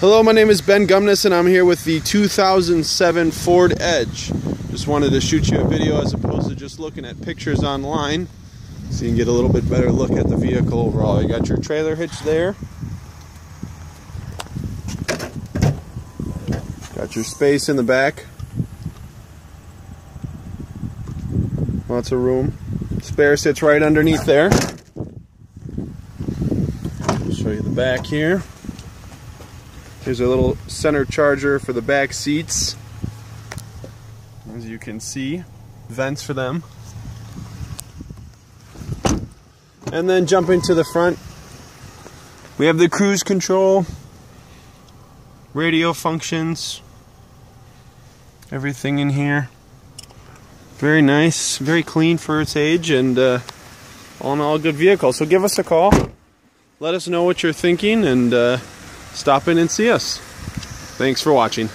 Hello, my name is Ben Gumness and I'm here with the 2007 Ford Edge. Just wanted to shoot you a video as opposed to just looking at pictures online so you can get a little bit better look at the vehicle overall. You got your trailer hitch there. Got your space in the back. Lots of room. Spare sits right underneath there. I'll show you the back here. There's a little center charger for the back seats. As you can see, vents for them. And then jumping to the front, we have the cruise control, radio functions, everything in here. Very nice, very clean for its age, and uh, all in all, good vehicle. So give us a call. Let us know what you're thinking, and uh, stop in and see us. Thanks for watching.